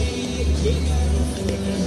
Yeah.